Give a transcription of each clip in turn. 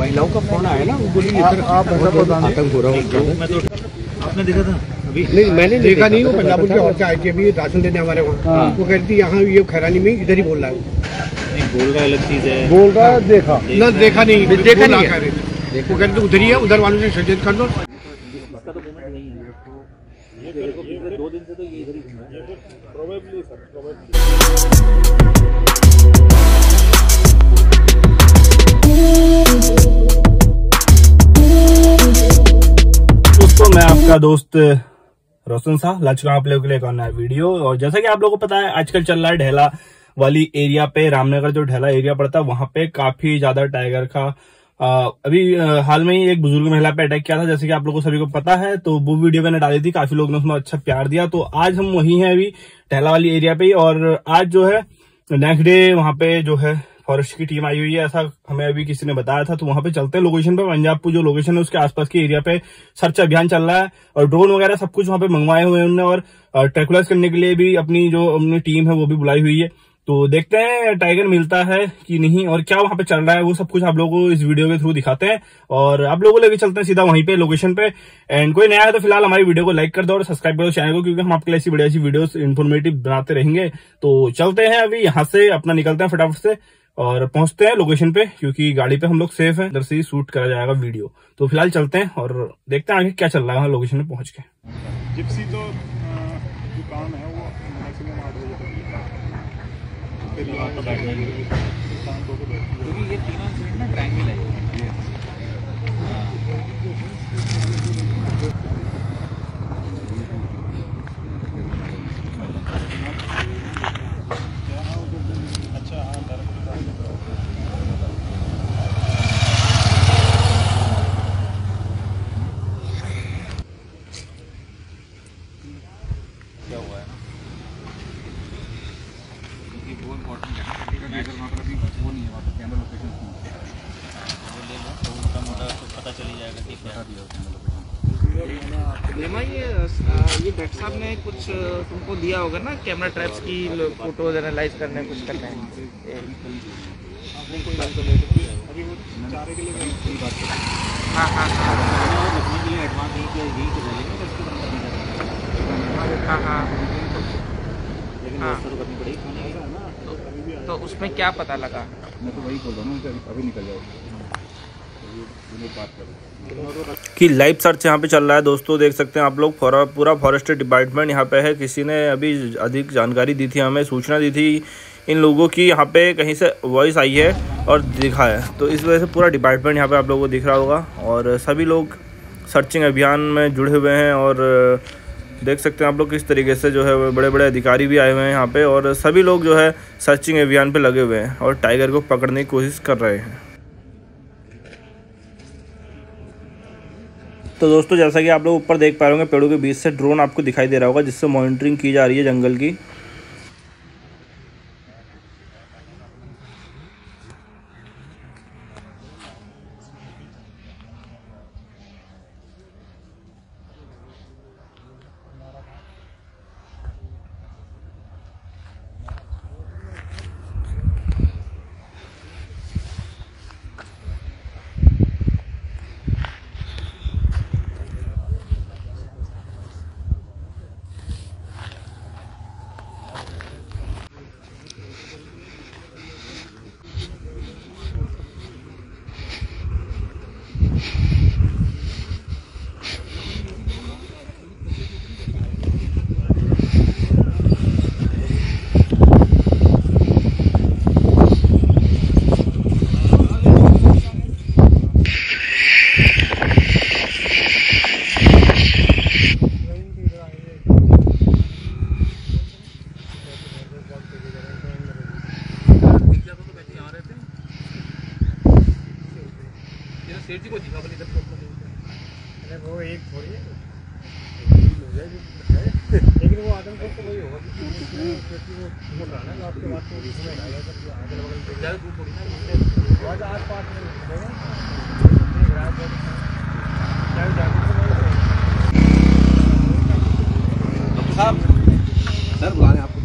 महिलाओं का फ़ोन आया ना वो बोली इधर आतंक हो रहा है आपने देखा था? अभी नहीं मैंने देखा नहीं वो पंजाब की औरतें आई थी अभी राशन देने हमारे वहाँ वो कहती थी यहाँ ये खैरानी में इधर ही बोल रहा है। नहीं बोल रहा अलग चीज़ है। बोल रहा है देखा। ना देखा नहीं। देखा नहीं वो कहते थे उधर ही है उधर वालों से सजेस्ट कर दो। दो दिन से तो ये इधर ही घूम रहा है दोस्तों मैं आपका दोस्त रोशन शाह। ला चुका आप लोगों के लिए एक और नया वीडियो। और जैसा कि आप लोगों को पता है आजकल चल रहा है ढेला वाली एरिया पे रामनगर जो ढेला एरिया पड़ता है वहाँ पे काफ़ी ज़्यादा टाइगर का आ, अभी आ, हाल में ही एक बुज़ुर्ग महिला पे अटैक किया था जैसे कि आप लोगों सभी को पता है तो वो वीडियो मैंने डाली थी काफ़ी लोगों ने उसमें अच्छा प्यार दिया। तो आज हम वही हैं अभी ढेला वाली एरिया पे और आज जो है नेक्स्ट डे वहाँ पे जो है फॉरेस्ट की टीम आई हुई है, ऐसा हमें अभी किसी ने बताया था तो वहाँ पे चलते हैं लोकेशन पे। पंजाबपुर जो लोकेशन है, उसके आसपास के एरिया पे सर्च अभियान चल रहा है और ड्रोन वगैरह सब कुछ वहाँ पे मंगवाए हुए हैं उन्होंने और ट्रैकुलस करने के लिए भी अपनी जो अपनी टीम है वो भी बुलाई हुई है। तो देखते हैं टाइगर मिलता है कि नहीं और क्या वहाँ पे चल रहा है, वो सब कुछ आप लोगों को इस वीडियो के थ्रू दिखाते हैं। और आप लोगों लेके चलते हैं सीधा वहीं पे लोकेशन पे। एंड कोई नया है तो फ़िलहाल हमारी वीडियो को लाइक कर दो और सब्सक्राइब करो चैनल को, क्योंकि हम आपके लिए ऐसी बढ़िया ऐसी वीडियो इन्फॉर्मेटिव बनाते रहेंगे। तो चलते हैं अभी यहाँ से, अपना निकलते हैं फटाफट से। और पहुँचते हैं लोकेशन पे, क्योंकि गाड़ी पे हम लोग सेफ़ हैं, इधर से ही शूट करा जाएगा वीडियो तो फ़िलहाल चलते हैं और देखते हैं आगे क्या चल रहा है लोकेशन पे पहुँच के। जिप्सी तो दुकान है वो मैक्सिमम आठ बजे तक तो ये तीनों इंसिडेंट ना ट्रायंगल है अच्छा हाँ डायरेक्ट क्या हुआ है क्योंकि वो इम्पोर्टेंट है अगर वहाँ पर अभी वो नहीं है वहाँ पर कैमरा लोकेशन वो ले लो तो मोटा मोटा तो पता चल ही जाएगा कि क्या दिया कैमरा लोकेशन लेमा ये ये डॉक्टर साहब ने कुछ तुमको दिया होगा ना कैमरा ट्रैप्स की फ़ोटोज़ एनालाइज करने कुछ करने? हाँ हाँ हाँ। हाँ हाँ। लेकिन हाँ। तो करनी पड़ेगी खाने की तो उसमें क्या पता लगा? मैं तो वही बोल रहा हूँ अभी निकल जाओ। कि लाइव सर्च यहाँ पे चल रहा है दोस्तों देख सकते हैं आप लोग। फॉरा- पूरा फॉरेस्ट डिपार्टमेंट यहाँ पे है। किसी ने अभी अधिक जानकारी दी थी हमें सूचना दी थी इन लोगों की। यहाँ पे कहीं से वॉइस आई है और दिखा है। तो इस वजह से पूरा डिपार्टमेंट यहाँ पे आप लोगों को दिख रहा होगा। और सभी लोग सर्चिंग अभियान में जुड़े हुए हैं और देख सकते हैं आप लोग किस तरीके से जो है बड़े बड़े अधिकारी भी आए हुए हैं यहाँ पे और सभी लोग जो है सर्चिंग अभियान पे लगे हुए हैं और टाइगर को पकड़ने की कोशिश कर रहे हैं। तो दोस्तों, जैसा कि आप लोग ऊपर देख पा रहे होंगे, पेड़ों के बीच से ड्रोन आपको दिखाई दे रहा होगा, जिससे मॉनिटरिंग की जा रही है जंगल की वो एक थोड़ी है लेकिन वो आदमपुर तो वही होगा क्योंकि वो मोड़ रहा है ना आपके बाद तो उसमें आएगा सब अगल बगल दूर थोड़ी ना आस पास में साहब सर बुला रहे हैं आपको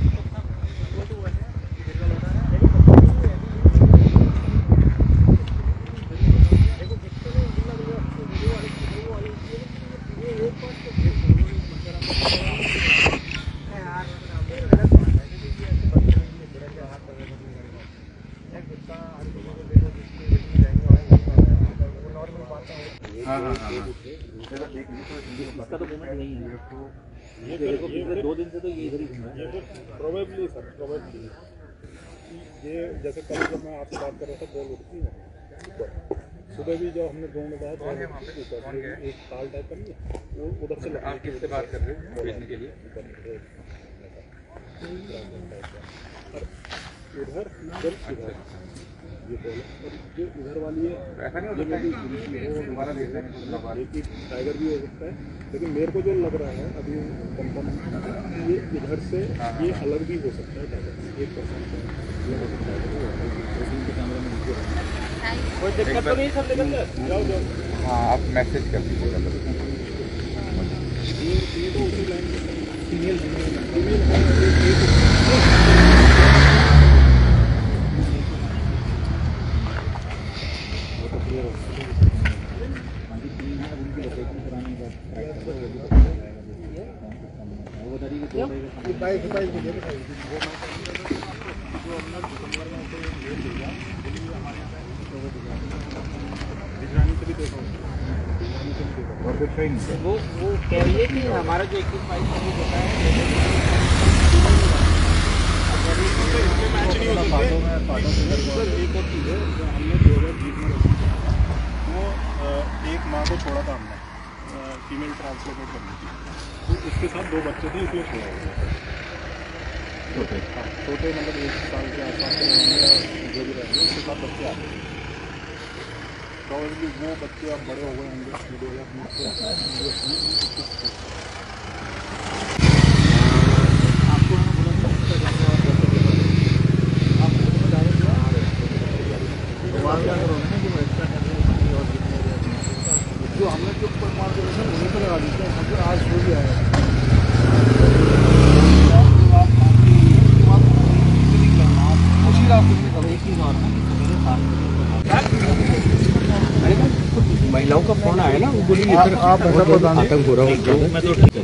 इसका तो मूवमेंट नहीं है ये दो दिन से तो ये इधर ही घूम रहा है प्रोबेबली सर प्रोबेबली ये जैसे कल जब मैं आपसे बात कर रहा था बॉल उठती है सुबह भी जब हमने ड्रोन उठाया थी एक ताल टाइप का नहीं है वो उधर से आप किससे बात कर रहे हो? भेजने के लिए। इधर बॉल और जो इधर वाली है ऐसा नहीं हो सकता। दोबारा भेज देंगे टाइगर भी हो सकता है लेकिन मेरे को जो लग रहा है अभी कंफर्म ये इधर से ये अलग भी हो सकता है टाइगर एक परसेंट ये हो सकता है। कोई दिक्कत तो नहीं सब लेकर जाओ जाओ। हाँ आप मैसेज कर दीजिएगा ये ये तो उसी लाइन में फीमेल फीमेल है एक एक बाईस बाईस और कुछ है नहीं वो वो कह रही है कि हमारा जो इक्कीस बाईस का वो होता है। एक और चीज़ है जो हमने दो हज़ार बीस में रखी थी वो एक माँ को छोड़ा था हमने फीमेल ट्रांसलेटेड करनी थी तो उसके साथ दो बच्चे थे इसलिए छोड़ा हुआ छोटे। हाँ छोटे मतलब एक साल के आसपास जो भी रहेंगे उसके साथ बच्चे आते हैं प्रॉबेबली वो बच्चे अब बड़े हो गए होंगे दो जो हमने जो था वहीं पर लगा देते हैं फिर आज हो गया है उसी रास्ते में करो एक ही फ़ोन आया ना? वो बोली इधर आप आतंक हो रहा हूँ मैं तो ठीक है।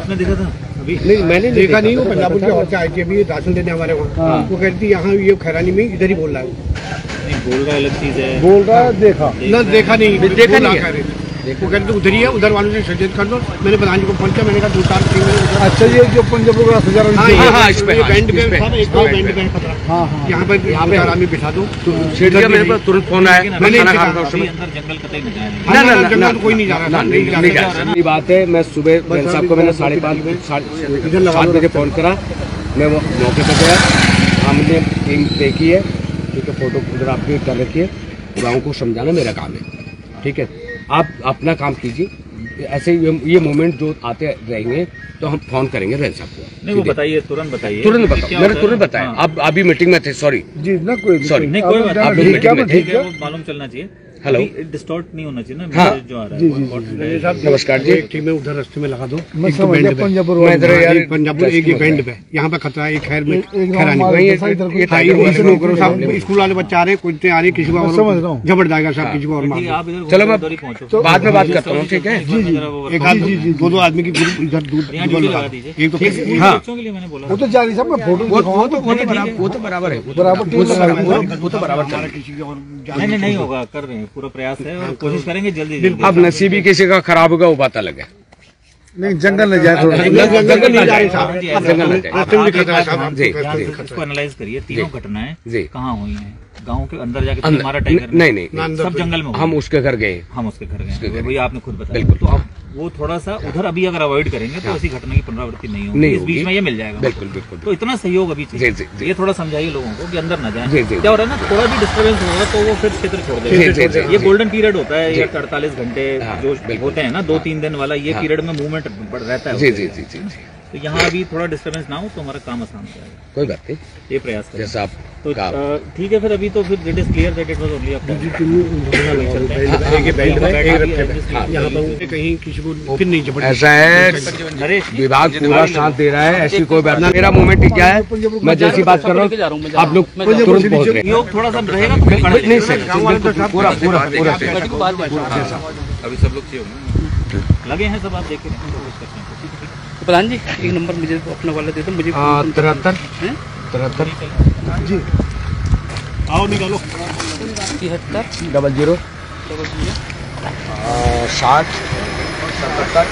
आपने देखा था? नहीं मैंने देखा नहीं वो पंजाब के और से आई थी अभी राशन देने हमारे वहाँ वो कहती रही थी यहाँ ये खैरानी में इधर ही बोल रहा है बोल रहा अलग चीज़ है। बोल रहा है देखा। ना देखा नहीं। देखा नहीं वो कहते उधर ही है उधर वालों से सजेस्ट कर दो। मैंने प्रधान जी को फ़ोन किया मैंने कहा दो चार तीन अच्छा ये जो पंजाब का हाँ हाँ हाँ इस पे बैंड पे था एक दो बैंड पे खतरा हाँ हाँ। यहाँ पर यहाँ पे आरामी बिठा दो। शेठ जी मेरे पास तुरंत फ़ोन आया। मैं मैंने खाना खा रहा था उस समय अंदर जंगल कतई नहीं जाए ना जंगल तो कोई नहीं जा रहा बात है मैं सुबह साहब को मैंने साढ़े पाँच बजे साढ़े सात बजे फ़ोन करा। मैं वो मौके पर गया। हमने टीम की है ठीक है फ़ोटो उधर फोटोग्राफी कर रखी है। गाँव को समझाना मेरा काम है ठीक है। आप अपना काम कीजिए। ऐसे ये, ये मोमेंट जो आते रहेंगे तो हम फ़ोन करेंगे साहब को। नहीं वो बताइए तुरंत बताइए। तुरंत बताओ। मैंने तुरंत? बताया आप अभी मीटिंग में थे सॉरी जी ना कोई सॉरी नहीं कोई बात आप मीटिंग में थे ठीक है। वो मालूम चलना चाहिए। हेलो। डिस्टॉर्ट नहीं होना चाहिए ना हाँ। जो आ रहा है है। नमस्कार जी। एक टीम है उधर रास्ते में लगा दो मैं तो बैंड पे। पंजाब मैं इधर यार एक ये बैंड पे यहाँ पे खतरा है एक खैर में सब स्कूल वाले बच्चे आ रहे हैं कुछ आ रहे किसी को मैं और समझ रहा हूँ। झपट जाएगा सब किसी को और मार ठीक है चलो मैं बाद में बात करता हूँ ठीक है? जी जी एक दो दो आदमी की ग्रुप इधर दूर एक तो हाँ बच्चों के लिए मैंने बोला। वो तो जारी साहब मैं फ़ोटो वो तो वो तो बराबर वो तो बराबर है वो तो बराबर वो तो रहा। किसी की और नहीं नहीं नहीं होगा कर रहे हैं पूरा प्रयास है और कोशिश करेंगे जल्दी जल्दी अब नसीबी किसी का खराब होगा वो बात अलग है। नहीं जंगल न जाए थोड़ा। जंगल जंगल जंगल न जाए। में भी साहब। जी जी इसको एनालाइज करिए तीनों घटनाएँ जी। कहाँ हुई हैं? गाँव के अंदर जाके हमारा टाइगर नहीं नहीं सब जंगल में हम उसके घर गए। हम उसके घर गए वही आपने खुद बताया। बिल्कुल। तो अब वो थोड़ा सा उधर अभी अगर अवॉइड करेंगे तो ऐसी घटना की पुनरावृत्ति नहीं होगी। इस बीच में ये मिल जाएगा। बिल्कुल बिल्कुल तो इतना सहयोग अभी चाहिए। ये थोड़ा समझाइए लोगों को कि अंदर ना जाए। क्या हो रहा है ना थोड़ा भी डिस्टर्बेंस होगा तो वो फिर क्षेत्र छोड़ देगा ये गोल्डन पीरियड होता है। ये अड़तालीस घंटे हाँ, जो होते हैं ना दो तीन दिन वाला ये हाँ। पीरियड में मूवमेंट रहता है जी उसके जी लिए। जी जी जी। तो यहाँ अभी थोड़ा डिस्टर्बेंस ना हो तो हमारा काम आसान हो जाएगा कोई बात नहीं ये प्रयास करें जैसा आप तो ठीक है फिर अभी तो फिर it is clear that it was only a एक ये बैंड पे एक रखे पे यहाँ पर कहीं किसी को फिर नहीं झपट ऐसा है नरेश विभाग पूरा साथ दे रहा है ऐसी कोई बात नहीं मेरा मूवमेंट क्या है मैं जैसी बात कर रहा हूँ आप लोग तुरंत पहुँच रहे हैं योग थोड़ा सा रहेगा तो नहीं सर पूरा पूरा पूरा अभी सब लोग लगे हैं सब आप देख रहे हैं हैं प्रधान जी एक नंबर मुझे अपना वाला दे दो मुझे तिहत्तर। तिहत्तर। आओ निकालो। तिहत्तर। Double zero. Double zero. साठ। सतहत्तर।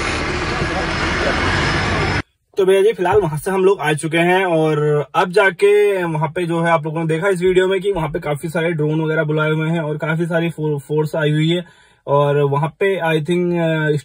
तो भैया जी फ़िलहाल वहाँ से हम लोग आ चुके हैं और अब जाके वहाँ पे जो है आप लोगों ने देखा इस वीडियो में कि वहाँ पे काफ़ी सारे ड्रोन वगैरह बुलाए हुए हैं और काफ़ी सारी फो, फोर्स आई हुई है। और वहाँ पे आई थिंक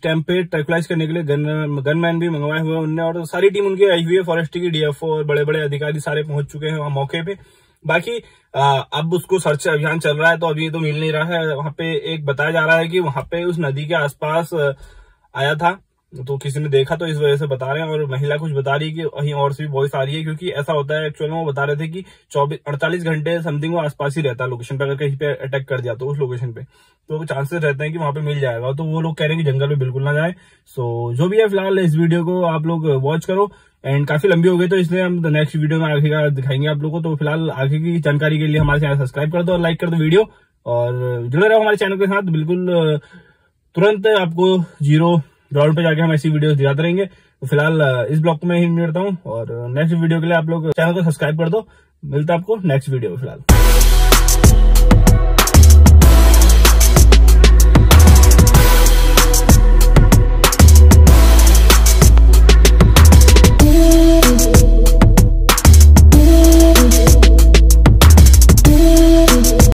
टाइम पे ट्रैकुलाइज करने के लिए गन गनमैन भी मंगवाए हुए उनने और सारी टीम उनकी आई हुई है फॉरेस्ट की डीएफओ और बड़े बड़े अधिकारी सारे पहुँच चुके हैं वहाँ मौके पे। बाकी आ, अब उसको सर्च अभियान चल रहा है तो अभी तो मिल नहीं रहा है। वहाँ पे एक बताया जा रहा है कि वहाँ पे उस नदी के आसपास आया था। तो किसी ने देखा तो इस वजह से बता रहे हैं और महिला कुछ बता रही है कि वहीं और से भी वॉइस आ रही है क्योंकि ऐसा होता है एक्चुअल में वो बता रहे थे कि चौबीस, अड़तालीस घंटे समथिंग वो आसपास ही रहता है लोकेशन पे, अगर कहीं पे अटैक कर दिया तो उस लोकेशन पे। तो चांसेस रहते हैं कि वहाँ पे मिल जाएगा। तो वो लोग कह रहे हैं कि जंगल में बिल्कुल ना जाए। सो जो भी है फ़िलहाल इस वीडियो को आप लोग वॉच करो। एंड काफ़ी लंबी हो गई तो इसलिए हम नेक्स्ट वीडियो में आगे का दिखाएँगे आप लोगों को। तो फ़िलहाल आगे की जानकारी के लिए हमारे चैनल सब्सक्राइब कर दो और लाइक कर दो वीडियो और जुड़े रहो हमारे चैनल के साथ। बिल्कुल तुरंत आपको ज़ीरो ग्राउंड पे जाके हम ऐसी वीडियो दिखाते रहेंगे। तो फ़िलहाल इस ब्लॉग में ही मिलता हूँ और नेक्स्ट वीडियो के लिए आप लोग चैनल को सब्सक्राइब कर दो। मिलता है आपको नेक्स्ट वीडियो फ़िलहाल।